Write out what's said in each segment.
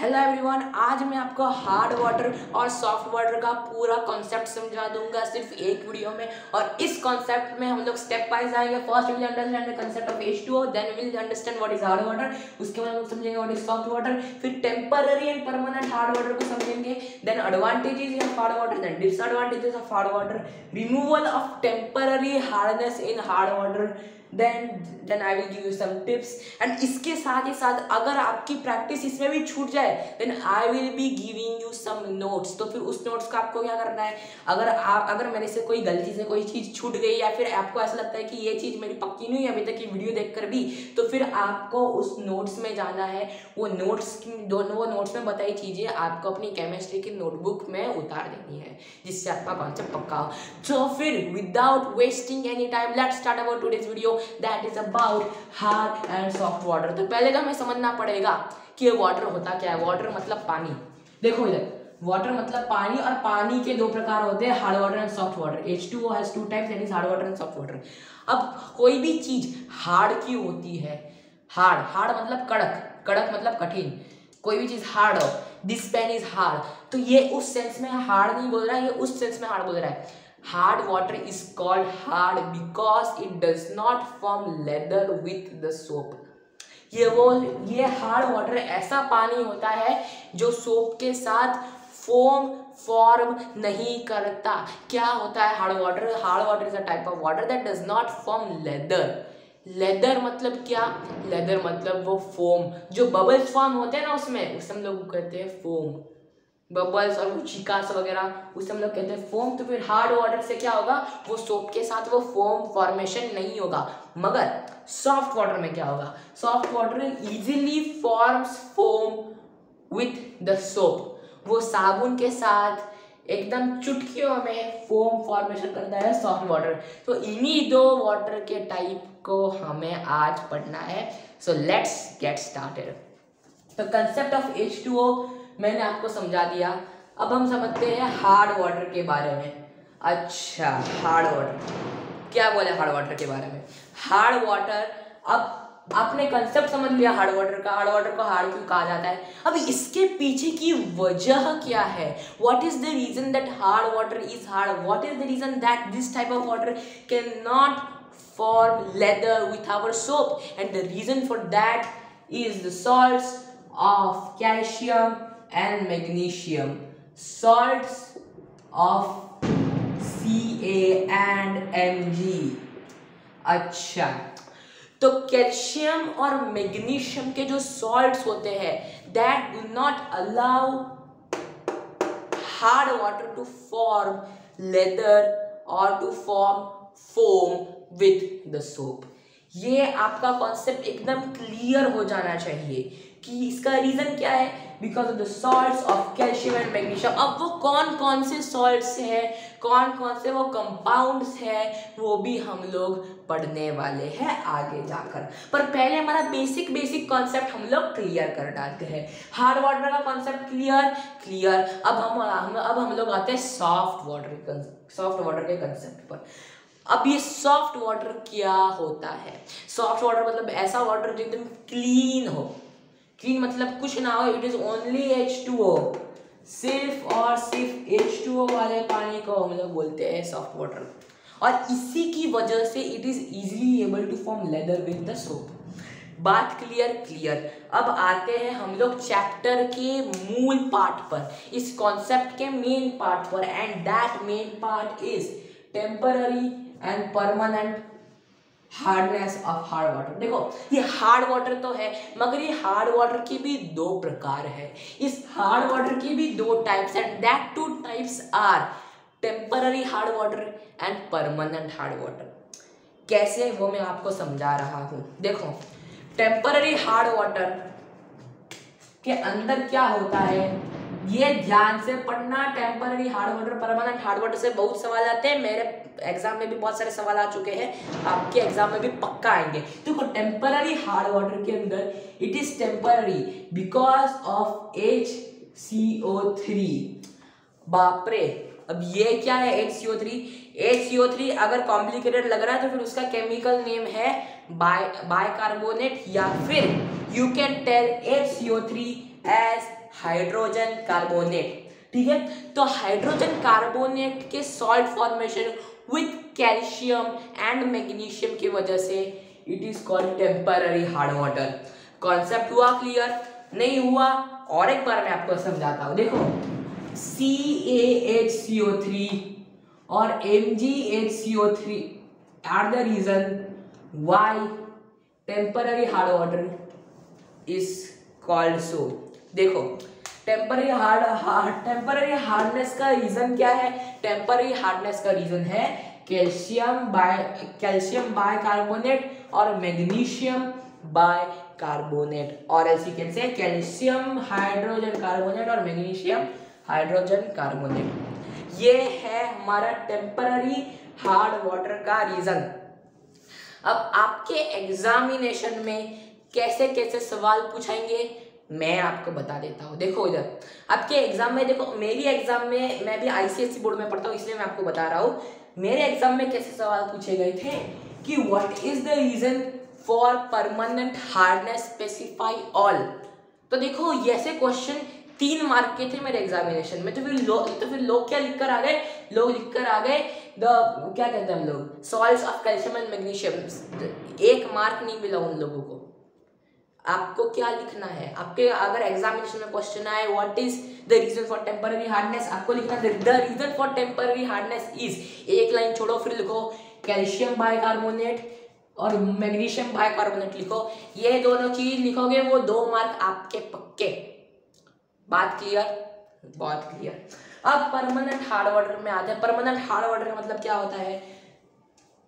Hello everyone आज मैं आपको हार्ड वाटर और सॉफ्ट वाटर का पूरा कॉन्सेप्ट समझा दूंगा सिर्फ एक वीडियो में और इस कॉन्सेप्ट में हम लोग स्टेप वाइज आएंगे first will understand the concept of H2O then will understand what is hard water उसके बाद हम समझेंगे व्हाट इज सॉफ्ट वाटर फिर temporary and permanent hard water को समझेंगे then advantages of hard water then disadvantages of hard water removal of temporary hardness in hard water then then I will give you some tips and इसके साथ ही साथ अगर आपकी practice इसमें भी छूट जाए then I will be giving you some notes तो फिर उस नोट्स का आपको क्या करना है अगर आप अगर मेरे से कोई गलती से कोई चीज़ छूट गई या फिर आपको ऐसा लगता है कि ये चीज़ मेरी पक्की नहीं हुई अभी तक ये वीडियो देख कर भी तो फिर आपको उस नोट्स में जाना है वो नोट्स दोनों वो नोट्स में बताई चीज़ें आपको अपनी केमिस्ट्री की नोटबुक में उतार देनी है जिससे आपका कॉन्सेप्ट पक्का हो तो फिर without wasting any time let start about today's video that is about hard and soft water तो पहले का तो हमें समझना पड़ेगा कि ये वाटर होता क्या है वाटर मतलब पानी देखो इधर वाटर मतलब पानी और पानी के दो प्रकार होते हैं hard water and soft water H two has two types यानी hard water and soft water अब कोई भी चीज हार्ड की होती है हार्ड हार्ड मतलब कड़क कड़क मतलब कठिन कोई भी चीज हार्ड हो दिस पेन इज हार्ड तो ये उस सेंस में हार्ड नहीं बोल रहा है ये उस सेंस में हार्ड बोल रहा है hard water is called hard because it does not form lather with the soap ये वो ये हार्ड वाटर ऐसा पानी होता है जो सोप के साथ फोम फॉर्म नहीं करता क्या होता है hard water hard water is a type of water that does not form lather lather मतलब क्या लेदर मतलब वो फोम जो बबल्स फॉर्म होते हैं ना उसमें उसमें हम लोग कहते हैं फोम बबल्स और वो चिकास वगैरह उसे हम लोग कहते हैं फोम तो फिर हार्ड वाटर से क्या होगा वो सोप के साथ वो फोम फॉर्मेशन नहीं होगा मगर सॉफ्ट वाटर में क्या होगा soft water easily forms foam with the soap वो साबुन के साथ एकदम चुटकियों में फोम फॉर्मेशन करता है सॉफ्ट वाटर तो इन्हीं दो वाटर के टाइप को हमें आज पढ़ना है सो लेट्स गेट स्टार्टेड तो concept of H two O मैंने आपको समझा दिया अब हम समझते हैं हार्ड वाटर के बारे में अच्छा हार्ड वाटर क्या बोले हार्ड वाटर के बारे में हार्ड वाटर अब आपने कंसेप्ट समझ लिया हार्ड वाटर का हार्ड वाटर को हार्ड क्यों कहा जाता है अब इसके पीछे की वजह क्या है what is the reason that hard water is hard what is the reason that this type of water can not form lather with our soap and the reason for that is the salt of calcium and magnesium salts of Ca and Mg अच्छा तो calcium और magnesium के जो salts होते हैं that do not allow hard water to form lather और to form foam with the soap ये आपका कॉन्सेप्ट एकदम क्लियर हो जाना चाहिए कि इसका रीज़न क्या है because of the salt of calcium and magnesium अब वो कौन कौन से सॉल्ट्स हैं कौन कौन से वो कंपाउंड्स हैं वो भी हम लोग पढ़ने वाले हैं आगे जाकर पर पहले हमारा बेसिक बेसिक कॉन्सेप्ट हम लोग क्लियर कर डालते हैं हार्ड वाटर का कॉन्सेप्ट क्लियर क्लियर अब हम, हम अब हम लोग आते हैं सॉफ्ट वाटर सॉफ्ट वाटर के कंसेप्ट पर अब ये सॉफ्ट वाटर क्या होता है सॉफ्ट वाटर मतलब ऐसा वाटर जो एकदम क्लीन हो क्लीन मतलब कुछ ना हो it is only H two O सिर्फ और सिर्फ एच टू ओ वाले पानी को मतलब बोलते हैं सॉफ्ट वाटर और इसी की वजह से it is easily able to form lather with the soap बात क्लियर क्लियर अब आते हैं हम लोग चैप्टर के मूल पार्ट पर इस कॉन्सेप्ट के मेन पार्ट पर and that main part is temporary and permanent hardness of hard water देखो ये हार्ड वाटर तो है मगर ये हार्ड वाटर की भी दो प्रकार है इस हार्ड वाटर की भी दो types and that two types are temporary hard water and permanent hard water कैसे वो मैं आपको समझा रहा हूँ देखो टेम्पररी हार्ड वाटर के अंदर क्या होता है ये ध्यान से पढ़ना temporary hard water permanent hard water से बहुत सवाल आते हैं मेरे एग्जाम में भी बहुत सारे सवाल आ चुके हैं आपके एग्जाम में भी पक्का आएंगे देखो टेम्पररी हार्ड वाटर के अंदर it is temporary because of H C O three बापरे अब ये क्या है H C O three H C O three अगर कॉम्प्लिकेटेड लग रहा है तो फिर उसका केमिकल नेम है बाय बायकार्बोनेट या फिर you can tell H C O three as hydrogen carbonate ठीक है तो हाइड्रोजन कार्बोनेट के salt formation with calcium and magnesium की वजह से it is called temporary hard water concept हुआ क्लियर नहीं हुआ और एक बार मैं आपको समझाता हूँ देखो C A H C O three और M G H C O three are the reason why temporary hard water is called so देखो temporary hard hard temporary hardness का रीजन क्या है टेम्पररी हार्डनेस का रीजन है calcium bi calcium bicarbonate और magnesium bicarbonate और ऐसी कैसे कैल्शियम हाइड्रोजन कार्बोनेट और मैग्नीशियम हाइड्रोजन कार्बोनेट ये है हमारा टेम्पररी हार्ड वाटर का रीजन अब आपके एग्जामिनेशन में कैसे कैसे सवाल पूछाएंगे मैं आपको बता देता हूँ देखो इधर आपके एग्जाम में देखो मेरी एग्जाम में मैं भी आईसीएससी बोर्ड e में पढ़ता हूँ इसलिए मैं आपको बता रहा हूँ मेरे एग्जाम में कैसे सवाल पूछे गए थे कि what is the reason for permanent hardness specify all तो देखो ऐसे क्वेश्चन तीन मार्क के थे मेरे एग्जामिनेशन में तो फिर लोग तो फिर लोग क्या लिख कर आ गए लोग लिख कर आ गए द क्या कहते हैं हम लोग salts of calcium and magnesium एक मार्क नहीं मिला उन लोगों को आपको क्या लिखना है आपके अगर एग्जामिनेशन में क्वेश्चन आए what is the reason for temporary hardness आपको लिखना है the reason for temporary hardness is एक लाइन छोड़ो फिर लिखो कैल्शियम बाइकार्बोनेट और मैग्नीशियम बाइकार्बोनेट लिखो ये दोनों चीज लिखोगे वो दो मार्क आपके पक्के बात क्लियर बहुत क्लियर अब परमानेंट हार्ड ऑर्डर में आते हैं परमानेंट हार्ड ऑर्डर मतलब क्या होता है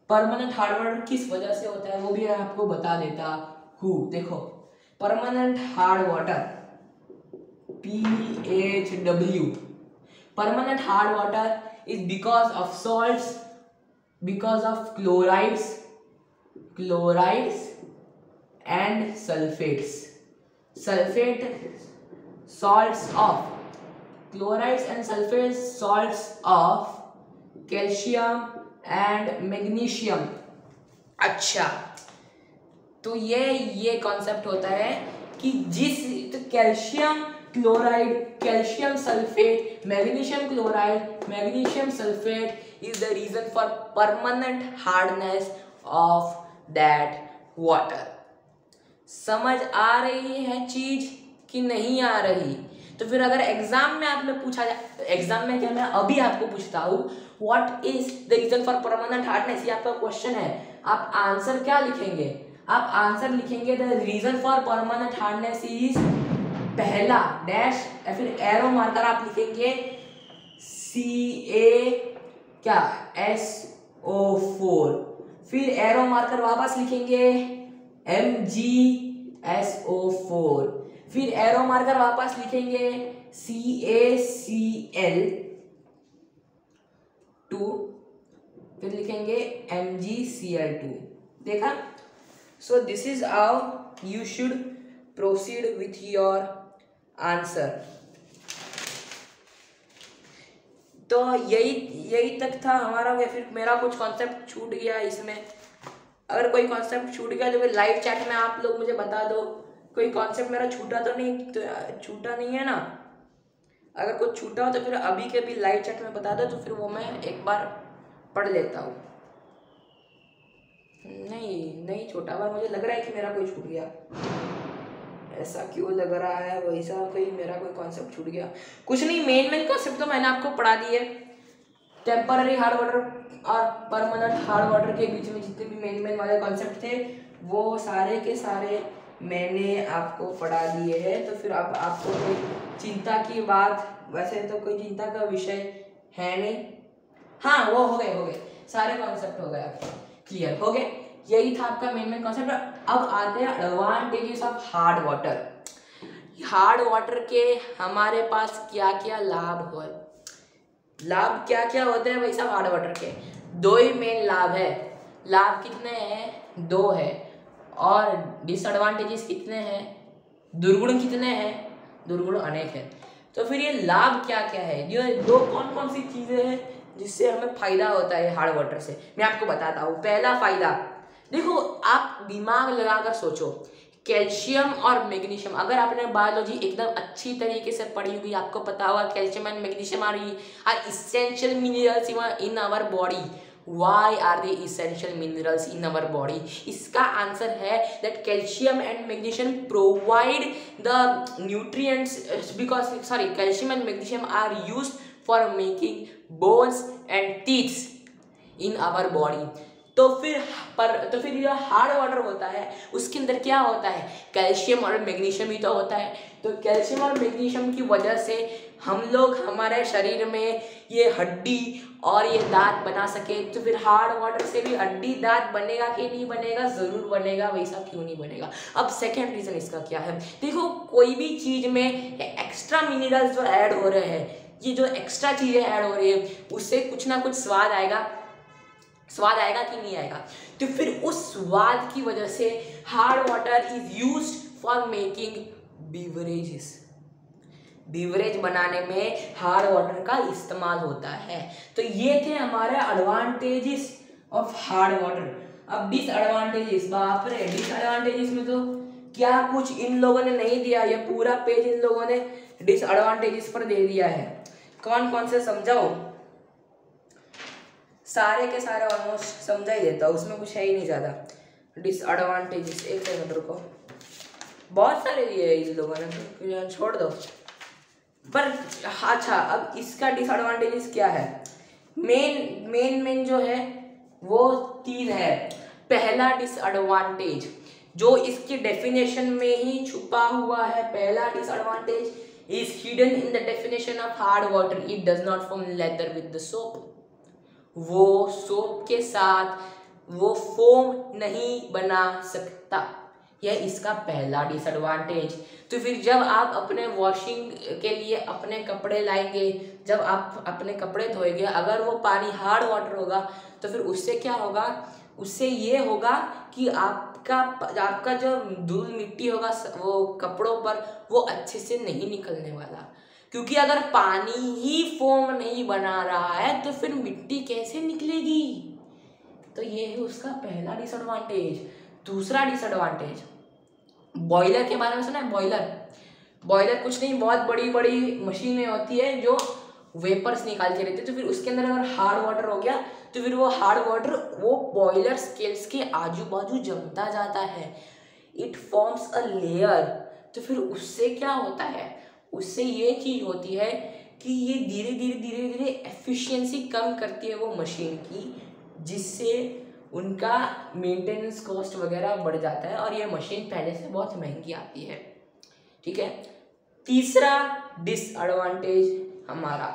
परमानेंट हार्ड ऑर्डर किस वजह से होता है वो भी आपको बता देता हूँ देखो Permanent hard water, PHW. Permanent hard water is because of salts, because of chlorides and sulfates. Salts of chlorides and sulfates, salts of calcium and magnesium. Acha. तो ये ये कॉन्सेप्ट होता है कि जिस तो calcium chloride calcium sulphate magnesium chloride magnesium sulphate is the reason for permanent hardness of that water समझ आ रही है चीज कि नहीं आ रही तो फिर अगर एग्जाम में आपने पूछा जाए एग्जाम में क्या मैं अभी आपको पूछता हूँ what is the reason for permanent hardness ये आपका क्वेश्चन है आप आंसर क्या लिखेंगे आप आंसर लिखेंगे the reason for permanent hardness is पहला डैश या फिर एरो मारकर आप लिखेंगे सी ए क्या एस ओ फोर फिर एरो मारकर वापस लिखेंगे M G S O four फिर एरो मारकर वापस लिखेंगे C A C L two फिर लिखेंगे M G C L two देखा so this is how you should proceed with your answer तो यही यही तक था हमारा या फिर मेरा कुछ कॉन्सेप्ट छूट गया इसमें अगर कोई कॉन्सेप्ट छूट गया तो फिर लाइव चैट में आप लोग मुझे बता दो कोई कॉन्सेप्ट मेरा छूटा तो नहीं तो छूटा नहीं है ना अगर कुछ छूटा हो तो फिर अभी के भी लाइव चैट में बता दो तो फिर वो मैं एक बार पढ़ लेता हूँ नहीं नहीं छोटा पर मुझे लग रहा है कि मेरा कोई छूट गया ऐसा क्यों लग रहा है वैसा कोई मेरा कोई कॉन्सेप्ट छूट गया कुछ नहीं मेन मेन कॉन्सेप्ट तो मैंने आपको पढ़ा दिए टेम्पररी हार्ड वाटर और परमानेंट हार्ड वाटर के बीच में जितने भी मेन मेन वाले कॉन्सेप्ट थे वो सारे के सारे मैंने आपको पढ़ा दिए हैं तो फिर अब आप, आपको कोई चिंता की बात वैसे तो कोई चिंता का विषय है नहीं हाँ वो हो गए हो गए सारे कॉन्सेप्ट हो गए आपके क्लियर हो गया यही था आपका मेन मेन कॉन्सेप्ट अब आते हैं advantages of hard water hard water के हमारे पास क्या क्या लाभ हो लाभ क्या क्या होते हैं भाई साहब हार्ड वाटर के दो ही मेन लाभ है लाभ कितने हैं दो है और डिसएडवांटेजेस कितने हैं दुर्गुण कितने हैं दुर्गुण अनेक है तो फिर ये लाभ क्या क्या है ये दो कौन कौन सी चीज़ें हैं जिससे हमें फ़ायदा होता है हार्ड वाटर से मैं आपको बताता हूँ पहला फ़ायदा देखो आप दिमाग लगाकर सोचो कैल्शियम और मैग्नीशियम अगर आपने बायोलॉजी एकदम अच्छी तरीके से पढ़ी हुई आपको पता होगा calcium and magnesium are are essential minerals in our body why are they essential minerals in our body इसका आंसर है that calcium and magnesium provide the nutrients because sorry calcium and magnesium are use for making bones and teeths in our body तो फिर पर तो फिर जो hard water होता है उसके अंदर क्या होता है कैल्शियम और मैग्नीशियम ही तो होता है तो कैल्शियम और मैग्नीशियम की वजह से हम लोग हमारे शरीर में ये हड्डी और ये दांत बना सके तो फिर हार्ड वाटर से भी हड्डी दांत बनेगा कि नहीं बनेगा ज़रूर बनेगा वैसा क्यों नहीं बनेगा अब सेकेंड रीज़न इसका क्या है देखो कोई भी चीज़ में एक्स्ट्रा मिनरल्स जो ऐड हो रहे हैं ये जो एक्स्ट्रा चीज़ें ऐड हो रही है उससे कुछ ना कुछ स्वाद आएगा स्वाद आएगा कि नहीं आएगा तो फिर उस स्वाद की वजह से hard water is use for making beverages beverage बनाने में हार्ड वाटर का इस्तेमाल होता है तो ये थे हमारे एडवांटेजेस ऑफ हार्ड वाटर अब डिसएडवांटेजेस बाप रे डिसएडवांटेजेस में तो क्या कुछ इन लोगों ने नहीं दिया ये पूरा पेज इन लोगों ने डिसएडवांटेजेस पर दे दिया है कौन कौन से समझाओ सारे के सारे ऑलमोस्ट समझा ही देता उसमें कुछ है ही नहीं ज़्यादा डिसएडवांटेजेस एक सेकंड रुको बहुत सारे दिए इन लोगों ने छोड़ दो पर अच्छा अब इसका डिसएडवांटेजेस क्या है मेन मेन मेन जो है वो तीन है पहला डिसएडवांटेज जो इसकी डेफिनेशन में ही छुपा हुआ है पहला disadvantage is hidden in the definition of hard water it does not form leather with the soap वो सोप के साथ वो फोम नहीं बना सकता यह इसका पहला डिसएडवांटेज तो फिर जब आप अपने वॉशिंग के लिए अपने कपड़े लाएंगे जब आप अपने कपड़े धोएंगे अगर वो पानी हार्ड वाटर होगा तो फिर उससे क्या होगा उससे ये होगा कि आपका आपका जो धूल मिट्टी होगा वो कपड़ों पर वो अच्छे से नहीं निकलने वाला क्योंकि अगर पानी ही फोम नहीं बना रहा है तो फिर मिट्टी कैसे निकलेगी तो ये है उसका पहला डिसएडवांटेज दूसरा डिसएडवांटेज बॉयलर के बारे में सुना है बॉयलर बॉयलर कुछ नहीं बहुत बड़ी बड़ी मशीनें होती है जो वेपर्स निकालती रहती है तो फिर उसके अंदर अगर हार्ड वाटर हो गया तो फिर वो हार्ड वाटर वो बॉयलर स्केल्स के आजू बाजू जमता जाता है इट फॉर्म्स अ लेयर तो फिर उससे क्या होता है उससे ये चीज़ होती है कि ये धीरे धीरे धीरे धीरे एफिशिएंसी कम करती है वो मशीन की जिससे उनका मेंटेनेंस कॉस्ट वगैरह बढ़ जाता है और ये मशीन पहले से बहुत महंगी आती है ठीक है तीसरा डिसएडवांटेज हमारा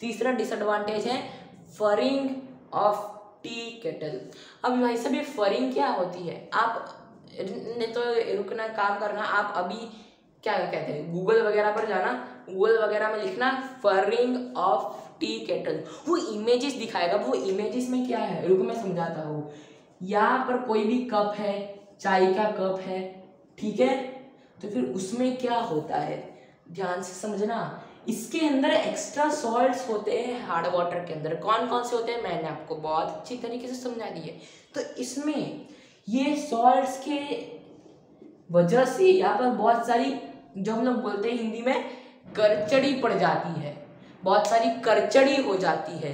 तीसरा डिसएडवांटेज है फरिंग ऑफ टी केटल अब भाई साहब ये फरिंग क्या होती है आप ने तो रुकना काम करना आप अभी क्या कहते हैं गूगल वगैरह पर जाना गूगल वगैरह में लिखना फरिंग ऑफ टी केटल वो इमेजेस दिखाएगा वो इमेजेस में क्या है रुक मैं समझाता हूँ यहाँ पर कोई भी कप है चाय का कप है ठीक है तो फिर उसमें क्या होता है ध्यान से समझना इसके अंदर एक्स्ट्रा सॉल्ट्स होते हैं हार्ड वाटर के अंदर कौन कौन से होते हैं मैंने आपको बहुत अच्छी तरीके से समझा दी है तो इसमें ये सॉल्ट्स के वजह से यहाँ पर बहुत सारी जो हम लोग बोलते हैं हिंदी में करचड़ी पड़ जाती है बहुत सारी करचड़ी हो जाती है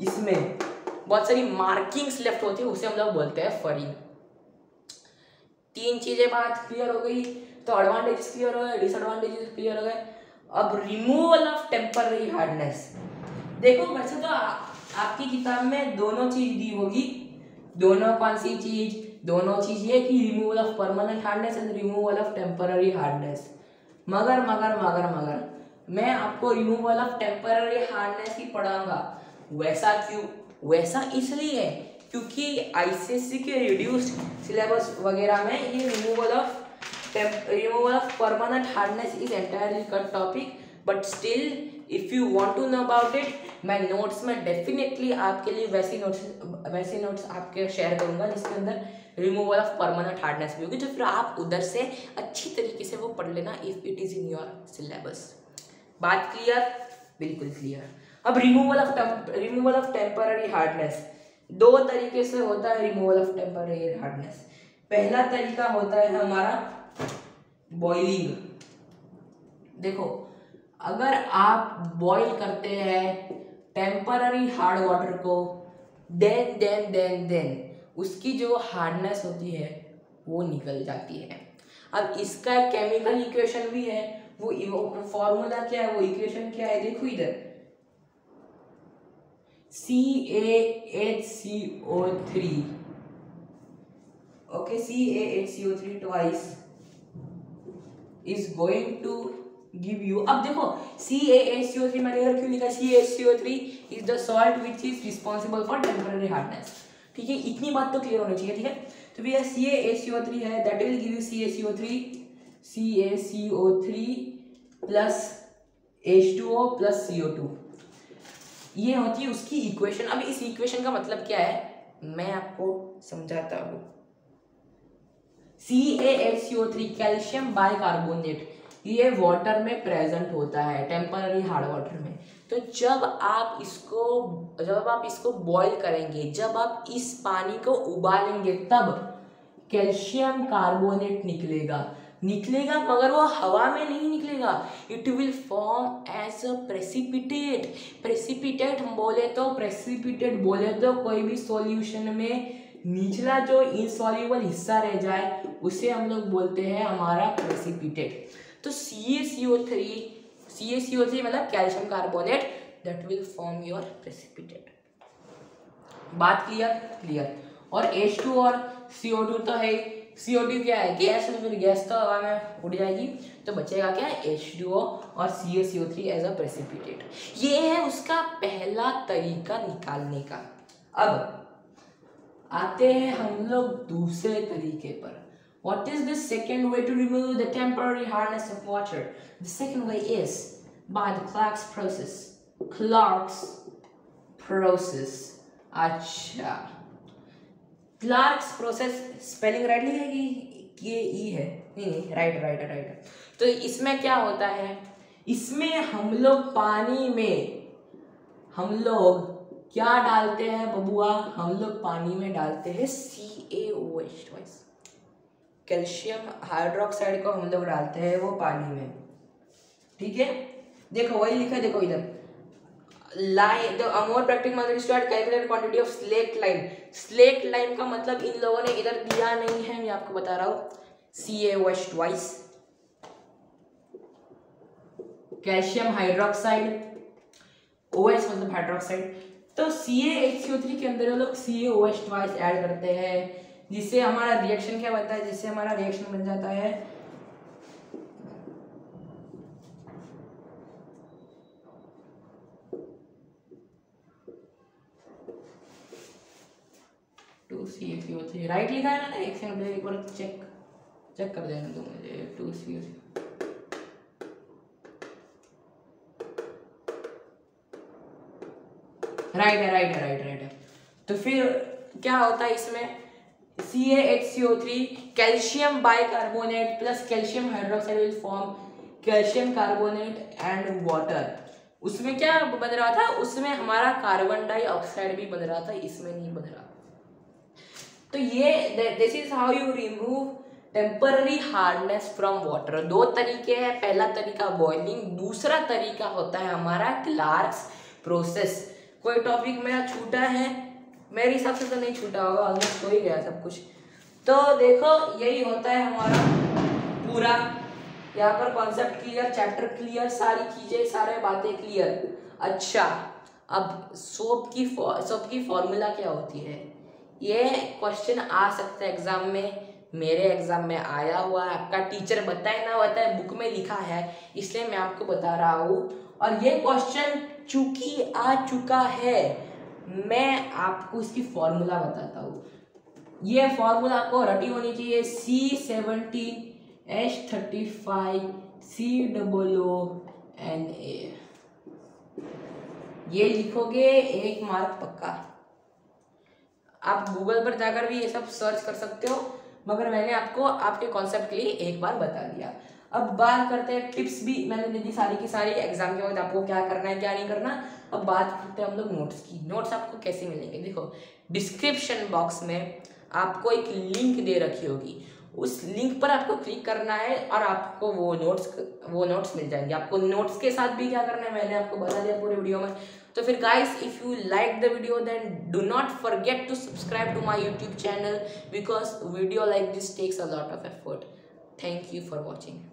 इसमें बहुत सारी मार्किंग्स लेफ्ट होती है उसे हम लोग बोलते हैं फरी तीन चीज़ें बात क्लियर हो गई तो एडवांटेजेस क्लियर हो गए डिसएडवांटेजेस क्लियर हो गए अब रिमूवल ऑफ टेम्पररी हार्डनेस देखो वैसे तो आ, आपकी किताब में दोनों चीज दी होगी दोनों कौन सी चीज दोनों चीज ये कि removal of permanent hardness and removal of temporary hardness मगर मगर मगर मगर मैं आपको रिमूवल ऑफ टेम्पररी हार्डनेस ही पढ़ाऊंगा वैसा क्यों वैसा इसलिए क्योंकि आईसीएससी के रिड्यूस्ड सिलेबस वगैरह में ये removal of removal of permanent hardness is entirely cut topic but still if you want to know about it मैं नोट्स में डेफिनेटली आपके लिए वैसी नोट्स वैसे नोट्स आपके शेयर करूंगा जिसके अंदर रिमूवल ऑफ परमानेंट हार्डनेस भी होगी तो फिर आप उधर से अच्छी तरीके से वो पढ़ लेना if it is in your syllabus बात क्लियर बिल्कुल क्लियर अब removal of removal of temporary hardness दो तरीके से होता है रिमूवल ऑफ टेम्पररी हार्डनेस पहला तरीका होता है हमारा बॉइलिंग देखो अगर आप बॉईल करते हैं टेम्पररी हार्ड वाटर को देन देन देन देन उसकी जो हार्डनेस होती है वो निकल जाती है अब इसका केमिकल इक्वेशन भी है वो फॉर्मूला क्या है वो इक्वेशन क्या है देखो इधर C A H C O three okay C A H C O three twice is going to give you अब देखो C A S C O three मैंने क्यों लिखा C S C O three is the salt which is responsible for temporary hardness ठीक है इतनी बात तो क्लियर होनी चाहिए ठीक है तो भैया C A S C O three है that will give you C A C O three C A C O three plus H two O plus C O two ये होती है उसकी इक्वेशन अब इस इक्वेशन का मतलब क्या है मैं आपको समझाता हूँ C A H C O three calcium bicarbonate ये वाटर में प्रेजेंट होता है टेम्पररी हार्ड वाटर में तो जब आप इसको जब आप इसको बॉईल करेंगे जब आप इस पानी को उबालेंगे तब कैल्शियम कार्बोनेट निकलेगा निकलेगा मगर वो हवा में नहीं निकलेगा it will form as a precipitate precipitate बोले तो प्रेसिपिटेट बोले तो कोई भी सॉल्यूशन में निचला जो इनसॉल्यूबल हिस्सा रह जाए उसे हम लोग बोलते हैं हमारा प्रेसिपिटेट तो C A C O three मतलब calcium carbonate that will form your precipitate बात क्लियर क्लियर और एच टू और सी ओ टू तो है सी ओ टू क्या है गैस है तो फिर गैस तो हवा में उड़ जाएगी तो बचेगा क्या एच टू ओ और C A C O three as a precipitate ये है उसका पहला तरीका निकालने का अब आते हैं हम लोग दूसरे तरीके पर what is the second way to remove the temporary hardness of water the second way is by the process Clark's process अच्छा क्लार्क्स प्रोसेस स्पेलिंग राइट लिखेगी ये ई e है नहीं नहीं राइट राइट राइट तो इसमें क्या होता है इसमें हम लोग पानी में हम लोग क्या डालते हैं बबुआ हम लोग पानी में डालते हैं C A O calcium hydroxide को हम लोग डालते हैं वो पानी में ठीक है देखो वही लिखा देखो इधर line the अमोर प्रैक्टिक method start calculate quantity of slate line slate line का मतलब इन लोगों ने इधर दिया नहीं है मैं आपको बता रहा हूँ C A O H calcium hydroxide O H मतलब हाइड्रोक्साइड तो C H C O three के अंदर लोग C A O H twice add करते हैं जिससे हमारा रिएक्शन क्या बनता है जिससे हमारा रिएक्शन बन जाता है two C O three right लिखा है ना एक सेकंड एक बार चेक चेक कर देना दो मुझे two C O three right है राइट है राइट राइट है तो फिर क्या होता है इसमें C H C O three calcium bicarbonate plus calcium hydroxide will form calcium carbonate and water उसमें क्या बन रहा था उसमें हमारा कार्बन डाइऑक्साइड भी बन रहा था इसमें नहीं बन रहा तो ये this is how you remove temporary hardness from water दो तरीके हैं पहला तरीका बॉइलिंग दूसरा तरीका होता है हमारा क्लार्क्स प्रोसेस कोई टॉपिक मेरा छूटा है मेरे हिसाब से तो नहीं छूटा होगा ऑलमोस्ट हो ही गया सब कुछ तो देखो यही होता है हमारा पूरा यहाँ पर कॉन्सेप्ट क्लियर चैप्टर क्लियर सारी चीज़ें सारे बातें क्लियर अच्छा अब सोप की सोप की फॉर्मूला क्या होती है ये क्वेश्चन आ सकता है एग्ज़ाम में मेरे एग्ज़ाम में आया हुआ है आपका टीचर बताए ना बताए बुक में लिखा है इसलिए मैं आपको बता रहा हूँ और ये क्वेश्चन चूंकि आ चुका है मैं आपको इसकी फॉर्मूला बताता हूँ ये फॉर्मूला आपको रटी होनी चाहिए C seventeen H thirty five C double O N A ये लिखोगे एक मार्क पक्का आप गूगल पर जाकर भी ये सब सर्च कर सकते हो मगर मैंने आपको आपके कॉन्सेप्ट के लिए एक बार बता दिया अब बात करते हैं टिप्स भी मैंने दे दी सारी की सारी एग्जाम के बाद आपको क्या करना है क्या नहीं करना अब बात करते हैं हम लोग नोट्स की नोट्स आपको कैसे मिलेंगे देखो डिस्क्रिप्शन बॉक्स में आपको एक लिंक दे रखी होगी उस लिंक पर आपको क्लिक करना है और आपको वो नोट्स वो नोट्स मिल जाएंगे आपको नोट्स के साथ भी क्या करना है मैंने आपको बता दिया पूरे वीडियो में तो फिर guys if you like the video then do not forget to subscribe to my YouTube channel because video like this takes a lot of effort thank you for watching